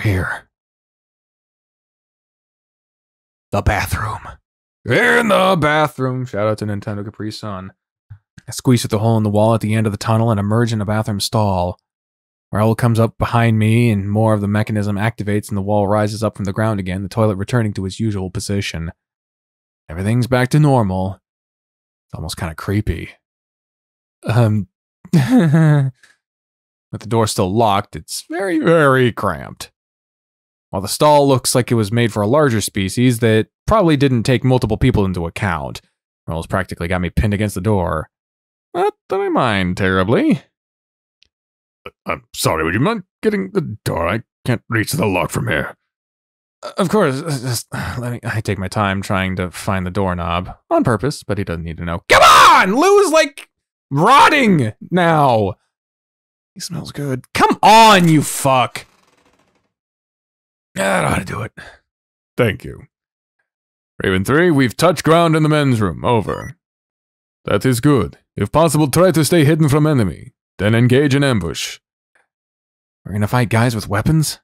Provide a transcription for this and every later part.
here. The bathroom. In the bathroom. Shout out to Nintendo Capri Sun. I squeeze through the hole in the wall at the end of the tunnel and emerge in a bathroom stall. Raoul comes up behind me, and more of the mechanism activates, and the wall rises up from the ground again, the toilet returning to its usual position. Everything's back to normal. It's almost kind of creepy. Um, with the door still locked, it's very, very cramped. While the stall looks like it was made for a larger species that probably didn't take multiple people into account, Raoul's practically got me pinned against the door. Not that I mind terribly. Uh, I'm sorry, would you mind getting the door? I can't reach the lock from here. Of course, uh, just let me. I take my time trying to find the doorknob on purpose, but he doesn't need to know. Come on, Lou's like rotting now. He smells good. Come on, you fuck. That ought to do it. Thank you. Raven 3, we've touched ground in the men's room. Over. That is good. If possible, try to stay hidden from enemy. Then engage in ambush. We're gonna fight guys with weapons?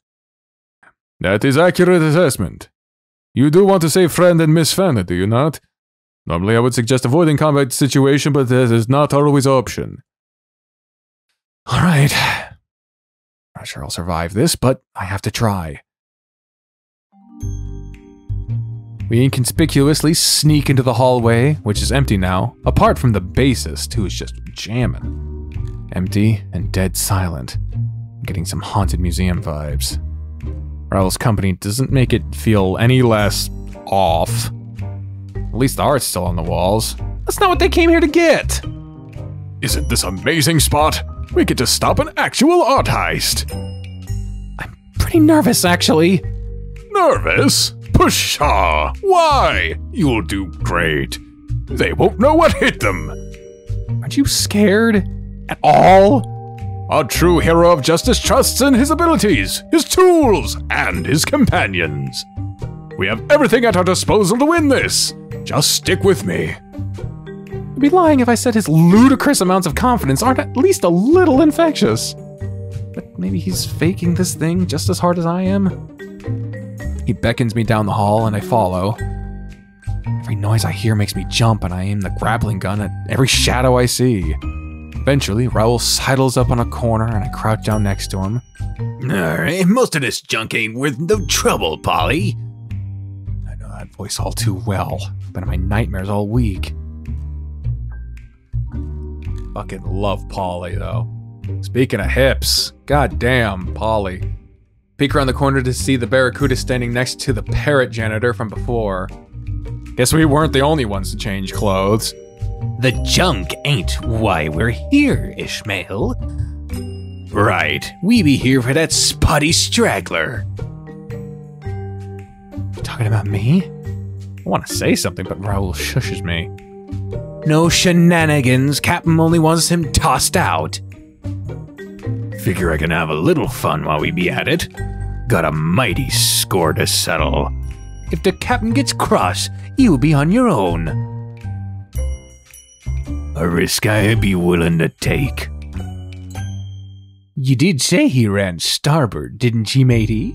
That is accurate assessment. You do want to save friend and Miss Fenna, do you not? Normally I would suggest avoiding combat situation, but that is not always option. Alright. Not sure I'll survive this, but I have to try. We inconspicuously sneak into the hallway, which is empty now, apart from the bassist, who is just jamming. Empty and dead silent. getting some haunted museum vibes. Raoul's company doesn't make it feel any less off. At least the art's still on the walls. That's not what they came here to get! Isn't this amazing spot? We get to stop an actual art heist! I'm pretty nervous, actually. Nervous? Pshaw! Why? You'll do great. They won't know what hit them. Aren't you scared? At all? A true hero of justice trusts in his abilities, his tools, and his companions. We have everything at our disposal to win this. Just stick with me. I'd be lying if I said his ludicrous amounts of confidence aren't at least a little infectious. But maybe he's faking this thing just as hard as I am. He beckons me down the hall and I follow. Every noise I hear makes me jump and I aim the grappling gun at every shadow I see. Eventually, Raoul sidles up on a corner and I crouch down next to him. Alright, most of this junk ain't worth no trouble, Polly. I know that voice all too well. Been in my nightmares all week. Fucking love Polly, though. Speaking of hips, goddamn, Polly. Peek around the corner to see the Barracuda standing next to the parrot janitor from before. Guess we weren't the only ones to change clothes. The junk ain't why we're here, Ishmael. Right, we be here for that spotty straggler. You talking about me? I want to say something, but Raoul shushes me. No shenanigans, Captain only wants him tossed out. Figure I can have a little fun while we be at it. Got a mighty score to settle. If the captain gets cross, you'll be on your own. A risk I'd be willing to take. You did say he ran starboard, didn't ye, matey?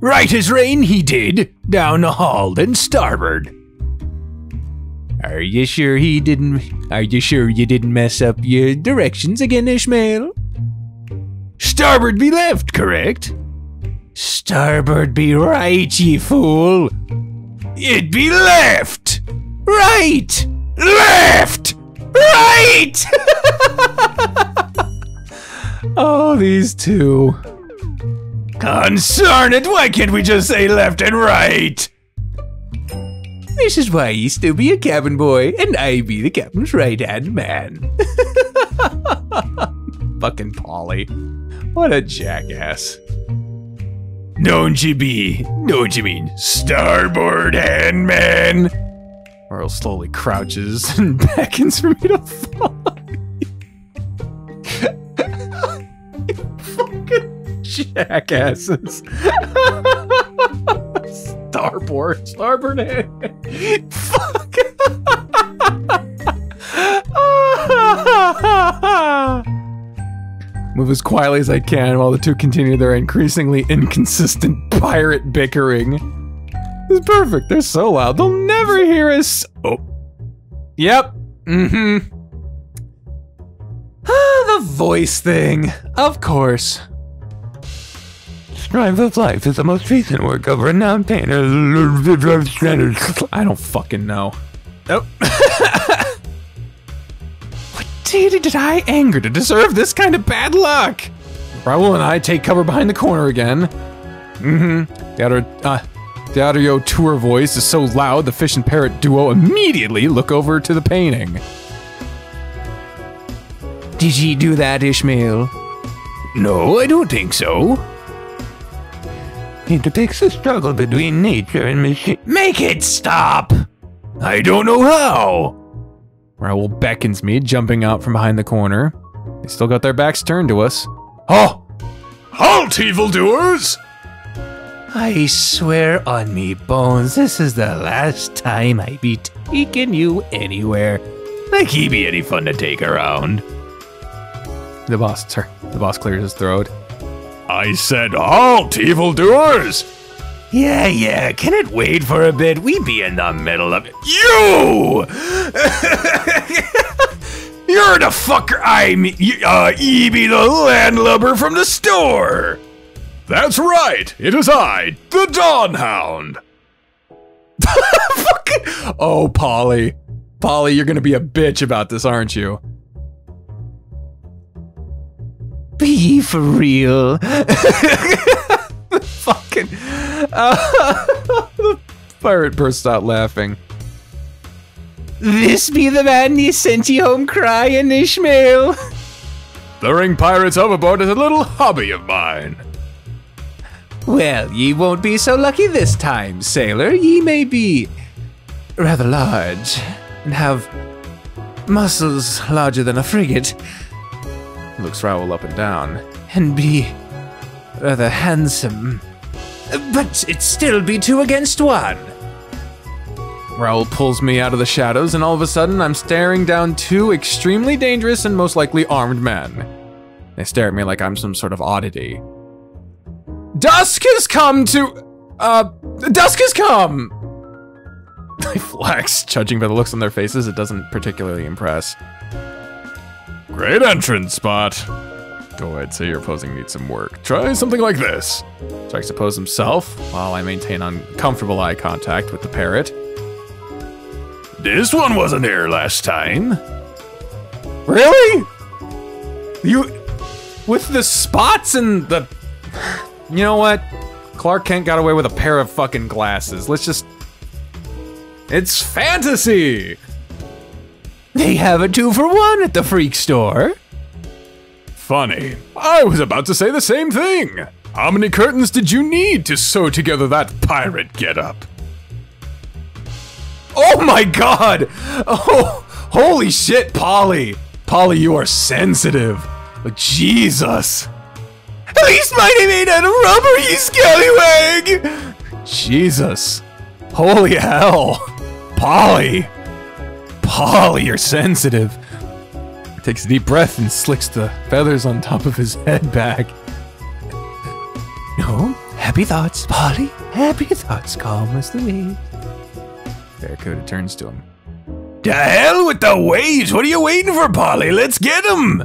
Right as rain, he did. Down the hall, then starboard. Are you sure he didn't? Are you sure you didn't mess up your directions again, Ishmael? Starboard be left, correct? Starboard be right, ye fool. It be left! Right! Left! Right! oh, these two. Concern it, why can't we just say left and right? This is why you still be a cabin boy, and I be the captain's right hand man. Fucking Polly. What a jackass. Don't you be, don't you mean, starboard hand man? Raoul slowly crouches and beckons for me to follow. fucking jackasses. Starboard, starboard hand. Fuck. move as quietly as I can while the two continue their increasingly inconsistent pirate bickering. It's perfect. They're so loud. They'll never hear us. Oh. Yep. Mm-hmm. Ah, the voice thing. Of course. Strive of Life is the most recent work of renowned painter. I don't fucking know. Oh. what deity did I anger to deserve this kind of bad luck? Raoul and I take cover behind the corner again. Mm-hmm. The outer, uh, the audio tour voice is so loud the fish and parrot duo immediately look over to the painting. Did ye do that, Ishmael? No, I don't think so. It depicts the struggle between nature and machine. Make it stop! I don't know how! Raoul beckons me, jumping out from behind the corner. They still got their backs turned to us. Oh! Halt, evildoers! I swear on me bones, this is the last time I be taking you anywhere. Like he be any fun to take around. The boss, sir. The boss clears his throat. I said halt, evildoers! Yeah, yeah, can it wait for a bit? We be in the middle of it. You! You're the fucker I'm, uh, Eby the landlubber from the store! That's right, it is I, the Dawn Hound! Oh, Polly. Polly, you're gonna be a bitch about this, aren't you? Be for real. Fucking. Uh, the pirate burst out laughing. This be the man ye sent ye home crying, Ishmael. Throwing pirates overboard is a little hobby of mine. Well, ye won't be so lucky this time, sailor. Ye may be rather large and have muscles larger than a frigate Looks Raoul up and down. and be rather handsome. But it'd still be two against one. Raoul pulls me out of the shadows, and all of a sudden, I'm staring down two extremely dangerous and most likely armed men. They stare at me like I'm some sort of oddity. Dusk has come to. Uh, dusk has come! I flex, judging by the looks on their faces, it doesn't particularly impress. Great entrance spot. Go ahead, say your posing needs some work. Try something like this. Strikes to pose himself, while I maintain uncomfortable eye contact with the parrot. This one wasn't here last time. Really? You. With the spots and the. You know what? Clark Kent got away with a pair of fucking glasses. Let's just. It's fantasy! They have a two for one at the freak store. Funny. I was about to say the same thing. How many curtains did you need to sew together that pirate getup? Oh my god! Oh, holy shit, Polly! Polly, you are sensitive. Jesus! At least mine ain't made out of rubber, you scallywag! Jesus. Holy hell. Polly. Polly, you're sensitive. Takes a deep breath and slicks the feathers on top of his head back. No, happy thoughts, Polly. Happy thoughts, calm as the waves. Barracuda turns to him. To hell with the waves! What are you waiting for, Polly? Let's get 'em!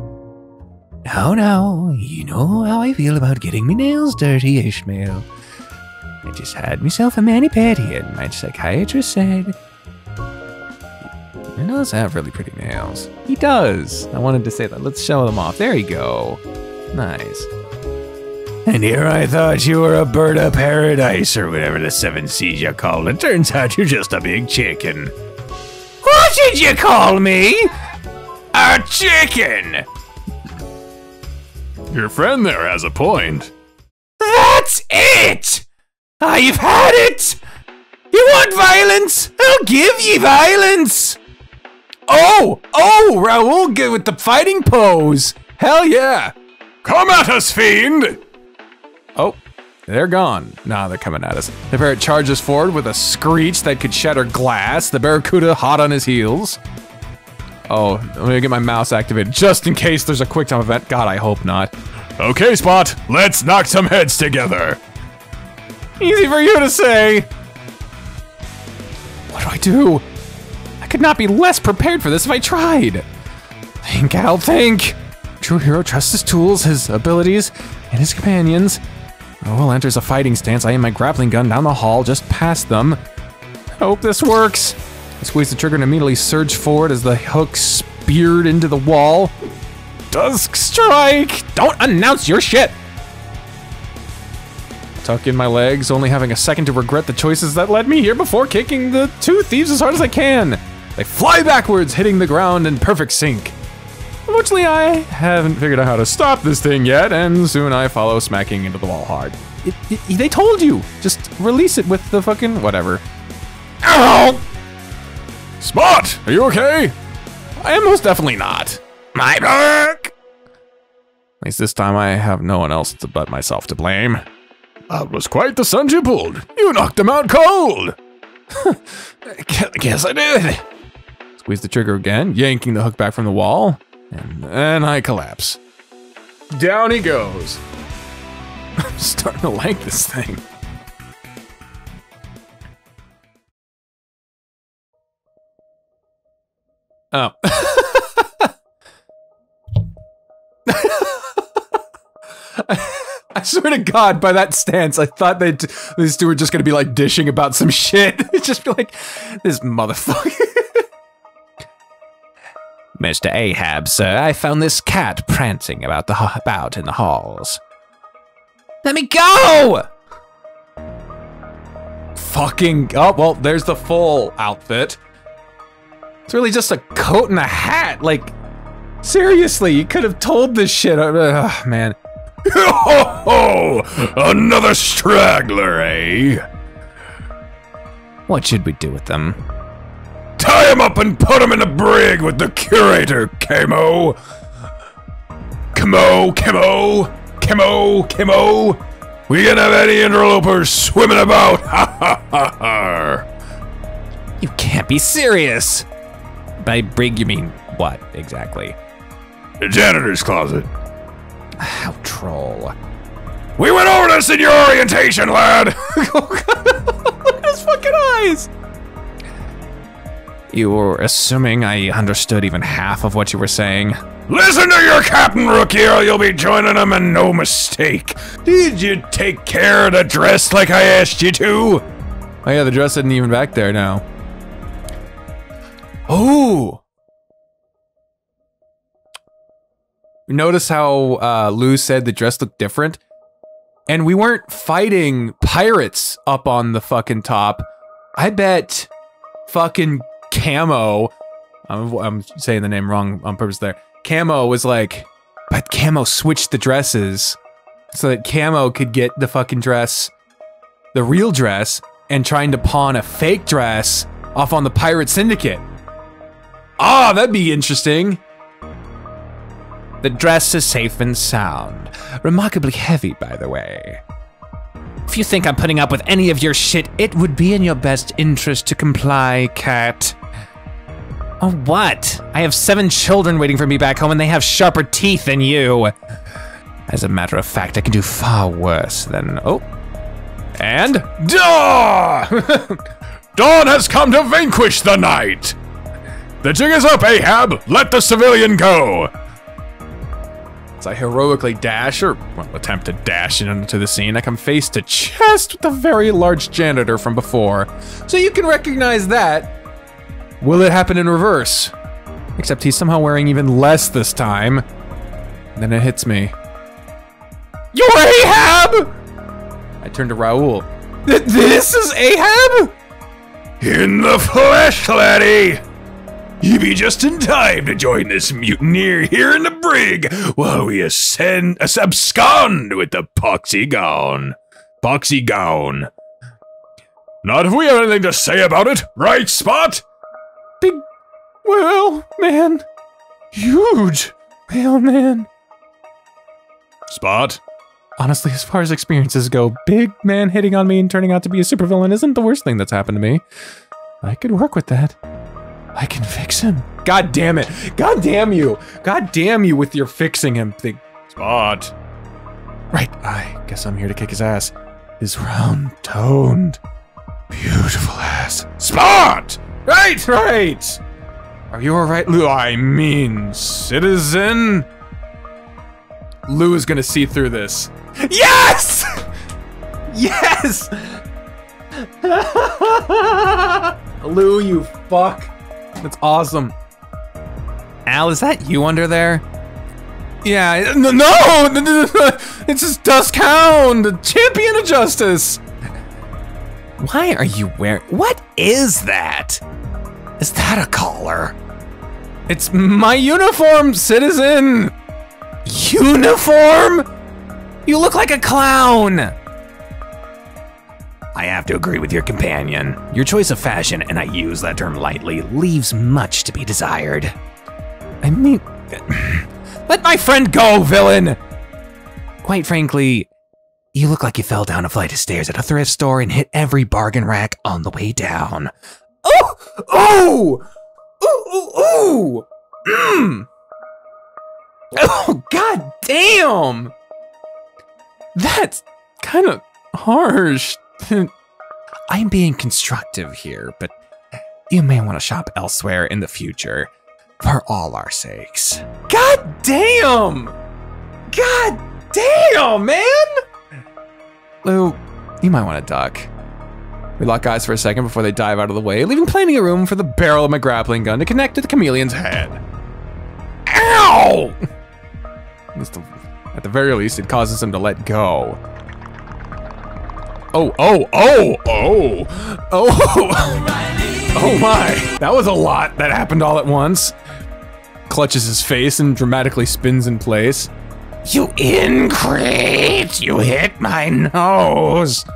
Now, now, you know how I feel about getting me nails dirty, Ishmael. I just had myself a mani-pedi, and my psychiatrist said He does have really pretty nails. He does. I wanted to say that. Let's show them off. There you go. Nice. And here I thought you were a bird of paradise or whatever the seven seas you call it. Turns out you're just a big chicken. What did you call me? A chicken! Your friend there has a point. That's it! I've had it! You want violence? I'll give ye violence! Oh! Oh! Raoul get with the fighting pose! Hell yeah! Come at us, fiend! Oh, they're gone. Nah, they're coming at us. The parrot charges forward with a screech that could shatter glass. The barracuda hot on his heels. Oh, let me get my mouse activated just in case there's a quick time event. God, I hope not. Okay, Spot, let's knock some heads together. Easy for you to say. What do I do? I could not be less prepared for this if I tried. Think, Al, think. True hero trusts his tools, his abilities, and his companions. Oh, Raoul enters a fighting stance. I aim my grappling gun down the hall, just past them. Hope this works. I squeeze the trigger and immediately surge forward as the hook speared into the wall. Dusk strike! Don't announce your shit! Tuck in my legs, only having a second to regret the choices that led me here before kicking the two thieves as hard as I can. They fly backwards, hitting the ground in perfect sync. Unfortunately, I haven't figured out how to stop this thing yet, and soon I follow smacking into the wall hard. It, it, they told you! Just release it with the fucking whatever. Ow! Spot, are you okay? I am most definitely not. My back! At least this time I have no one else to but myself to blame. That was quite the stunt you pulled. You knocked him out cold. Guess I did. Squeeze the trigger again, yanking the hook back from the wall, and then I collapse. Down he goes. I'm starting to like this thing. Oh. I swear to God, by that stance, I thought that these two were just gonna be like dishing about some shit. just be like, this motherfucker. Mr. Ahab, sir, I found this cat prancing about the about in the halls. Let me go! Fucking oh well, there's the full outfit. It's really just a coat and a hat. Like, seriously, you could have told this shit. Uh, man. Ho ho! Another straggler, eh? What should we do with them? Tie him up and put him in a brig with the curator, Camo! Camo, Camo, Camo, Camo! We can have any interlopers swimming about! Ha ha ha ha! You can't be serious! By brig, you mean what exactly? The janitor's closet. How troll. We went over this in your orientation, lad! Look at his fucking eyes! You were assuming I understood even half of what you were saying. Listen to your captain, rookie, or you'll be joining him and no mistake. Did you take care of the dress like I asked you to? Oh yeah, the dress isn't even back there now. Oh! Notice how uh, Lou said the dress looked different? And we weren't fighting pirates up on the fucking top. I bet fucking Camo, I'm, I'm saying the name wrong on purpose there. Camo was like, but Camo switched the dresses so that Camo could get the fucking dress, the real dress, and trying to pawn a fake dress off on the Pirate Syndicate. Ah, that'd be interesting. The dress is safe and sound. Remarkably heavy, by the way. If you think I'm putting up with any of your shit, it would be in your best interest to comply, cat. Oh, what? I have seven children waiting for me back home and they have sharper teeth than you. As a matter of fact, I can do far worse than. Oh. And. Dawn! Dawn has come to vanquish the night! The jig is up, Ahab! Let the civilian go! As I heroically dash, or well, attempt to dash into the scene, I come face to chest with the very large janitor from before. So you can recognize that. Will it happen in reverse? Except he's somehow wearing even less this time. Then it hits me. You're Ahab! I turn to Raoul. Th this is Ahab? In the flesh, laddie! You be just in time to join this mutineer here in the brig while we ascend, abscond with the poxy gown. Poxy gown. Not if we have anything to say about it, right, Spot? Big, well, man. Huge, pale man. Spot? Honestly, as far as experiences go, big man hitting on me and turning out to be a supervillain isn't the worst thing that's happened to me. I could work with that. I can fix him, God damn it. God damn you. God damn you with your fixing him thing. Spot. Right, I guess I'm here to kick his ass. His round toned, beautiful ass. Spot! Right, right. Are you alright, Lou? I mean, citizen? Lou is gonna see through this. Yes! Yes! Lou, you fuck. That's awesome. Al, is that you under there? Yeah, no, it's just Dusk Hound, the champion of justice. Why are you wearing? What is that? Is that a collar? It's my uniform, citizen. Uniform? You look like a clown. I have to agree with your companion. Your choice of fashion, and I use that term lightly, leaves much to be desired. I mean, let my friend go, villain! Quite frankly, you look like you fell down a flight of stairs at a thrift store and hit every bargain rack on the way down. Oh! Oh! Ooh! Ooh! Ooh! Mmm! Oh, god damn! That's kind of harsh. I'm being constructive here, but you may want to shop elsewhere in the future for all our sakes. God damn! God damn, man! Lou, you might want to duck. We lock eyes for a second before they dive out of the way, leaving plenty of room for the barrel of my grappling gun to connect to the chameleon's head. Ow! At the very least, it causes him to let go. Oh, oh, oh, oh, oh, oh my. That was a lot that happened all at once. Clutches his face and dramatically spins in place. You increte! You hit my nose!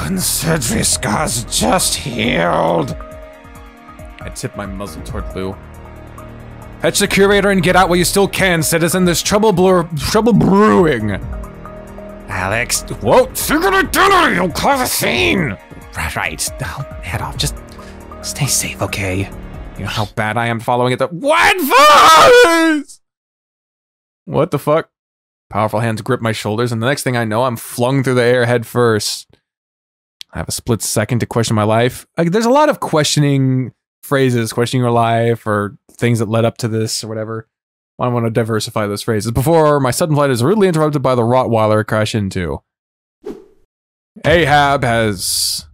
And the surgery scars just healed. I tip my muzzle toward Lou. Fetch the curator and get out while you still can, citizen. There's trouble, blur trouble brewing. Alex, whoa, it dinner, you'll cause a scene. Right, right, I'll head off. Just stay safe, okay? You know how bad I am following it. The what voice? What the fuck? Powerful hands grip my shoulders, and the next thing I know, I'm flung through the air head first. I have a split second to question my life. Like, there's a lot of questioning phrases, questioning your life, or things that led up to this, or whatever. I want to diversify those phrases before my sudden flight is rudely interrupted by the Rottweiler I crash into. Ahab has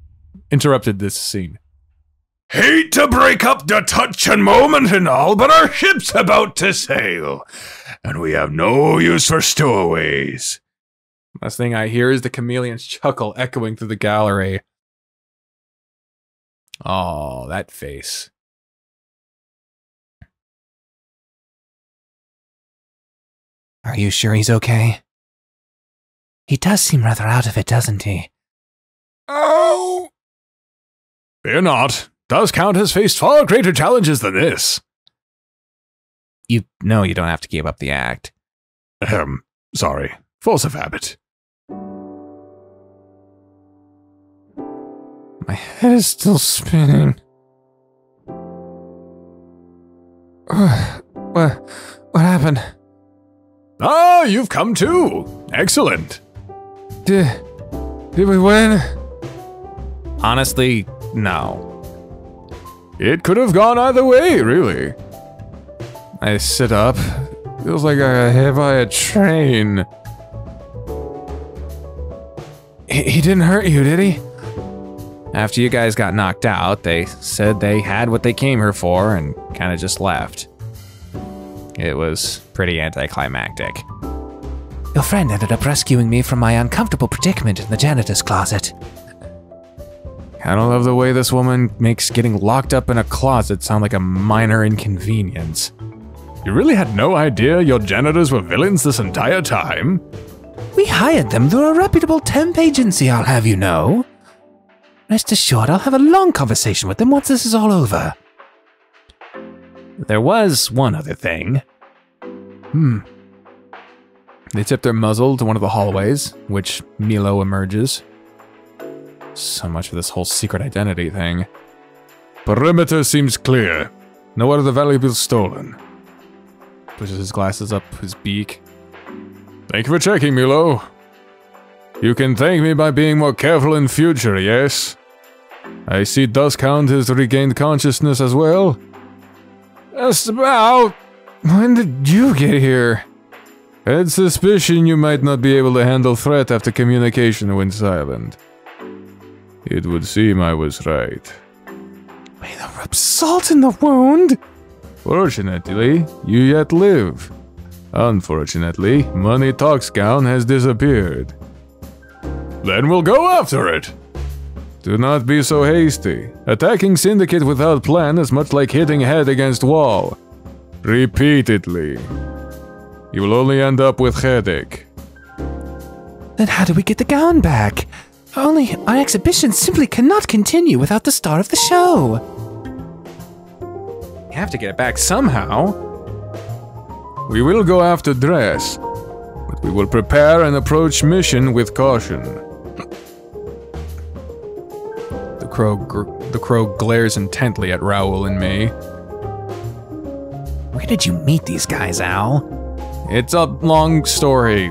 interrupted this scene. Hate to break up the touch and moment and all, but our ship's about to sail, and we have no use for stowaways. Last thing I hear is the chameleon's chuckle echoing through the gallery. Oh, that face. Are you sure he's okay? He does seem rather out of it, doesn't he? Oh! Fear not. Dusk Hound has faced far greater challenges than this. You know you don't have to keep up the act. Ahem, sorry. Force of habit. My head is still spinning. What? What happened? Ah, you've come too. Excellent. Did did we win? Honestly, no. It could have gone either way, really. I sit up. Feels like I got hit by a train. He, he didn't hurt you, did he? After you guys got knocked out, they said they had what they came here for and kind of just left. It was pretty anticlimactic. Your friend ended up rescuing me from my uncomfortable predicament in the janitor's closet. I don't love the way this woman makes getting locked up in a closet sound like a minor inconvenience. You really had no idea your janitors were villains this entire time? We hired them through a reputable temp agency, I'll have you know. Rest assured, I'll have a long conversation with them once this is all over. There was one other thing. Hmm. They tip their muzzle to one of the hallways, which Milo emerges. So much for this whole secret identity thing. Perimeter seems clear. No other valuables stolen. Pushes his glasses up his beak. Thank you for checking, Milo. You can thank me by being more careful in future, yes? I see Dusk Hound has regained consciousness as well. Just about. When did you get here? Had suspicion you might not be able to handle threat after communication went silent. It would seem I was right. May the rub salt in the wound. Fortunately, you yet live. Unfortunately, Money Talks gown has disappeared. Then we'll go after it! Do not be so hasty. Attacking Syndicate without plan is much like hitting head against wall. Repeatedly. You will only end up with headache. Then how do we get the gown back? Only our exhibition simply cannot continue without the star of the show. We have to get it back somehow. We will go after dress, but we will prepare and approach mission with caution. Crow, gr- the crow glares intently at Raoul and me. Where did you meet these guys, Al? It's a long story.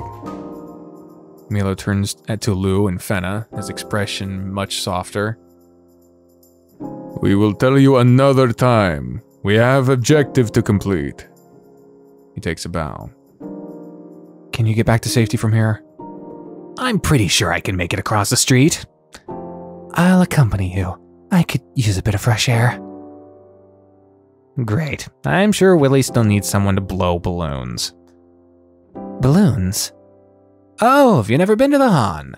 Milo turns to Lou and Fenna, his expression much softer. We will tell you another time. We have objective to complete. He takes a bow. Can you get back to safety from here? I'm pretty sure I can make it across the street. I'll accompany you. I could use a bit of fresh air. Great. I'm sure Willie still needs someone to blow balloons. Balloons? Oh, have you never been to the Han?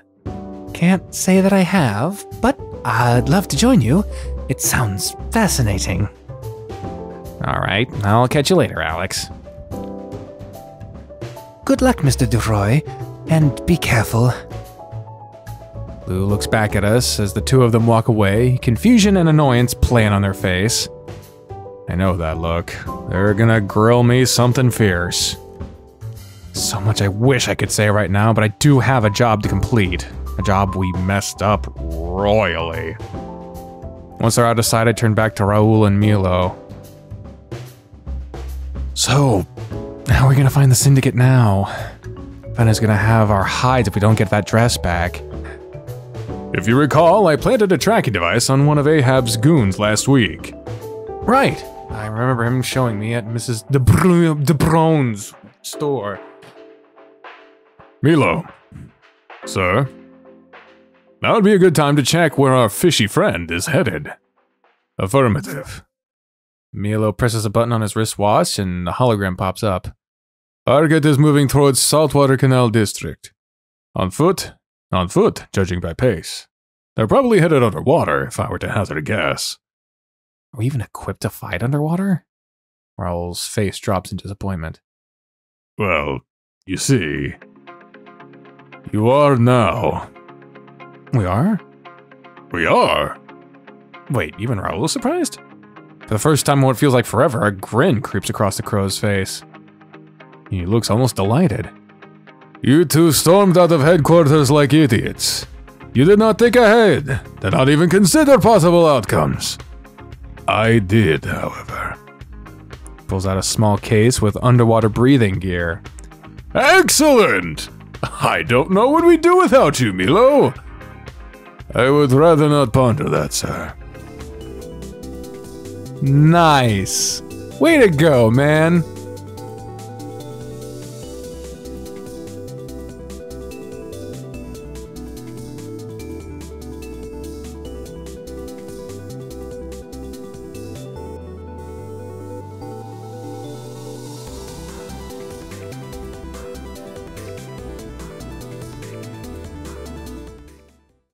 Can't say that I have, but I'd love to join you. It sounds fascinating. All right, I'll catch you later, Alex. Good luck, Mr. DeRoy, and be careful. Lou looks back at us as the two of them walk away, confusion and annoyance playing on their face. I know that look. They're gonna grill me something fierce. So much I wish I could say right now, but I do have a job to complete. A job we messed up royally. Once they're out of sight, I turn back to Raoul and Milo. So, how are we gonna find the syndicate now? Fenna's gonna have our hides if we don't get that dress back. If you recall, I planted a tracking device on one of Ahab's goons last week. Right. I remember him showing me at Mrs. De, Br- De Brown's store. Milo. Sir? Now would be a good time to check where our fishy friend is headed. Affirmative. Milo presses a button on his wristwatch and a hologram pops up. Target is moving towards Saltwater Canal District. On foot? On foot, judging by pace. They're probably headed underwater, if I were to hazard a guess. Are we even equipped to fight underwater? Raoul's face drops in disappointment. Well, you see. You are now. We are? We are? Wait, even Raoul's surprised? For the first time in what feels like forever, a grin creeps across the crow's face. He looks almost delighted. You two stormed out of headquarters like idiots. You did not think ahead, did not even consider possible outcomes. I did, however. Pulls out a small case with underwater breathing gear. Excellent! I don't know what we'd do without you, Milo. I would rather not ponder that, sir. Nice. Way to go, man.